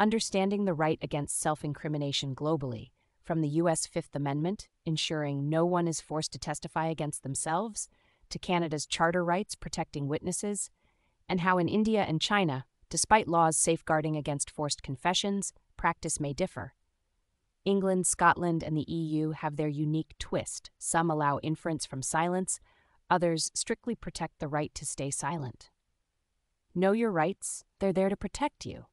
understanding the right against self incrimination globally, from the U.S. Fifth Amendment, ensuring no one is forced to testify against themselves, to Canada's charter rights protecting witnesses, and how in India and China, despite laws safeguarding against forced confessions, practice may differ. England, Scotland, and the EU have their unique twist. Some allow inference from silence, others strictly protect the right to stay silent. Know your rights, they're there to protect you.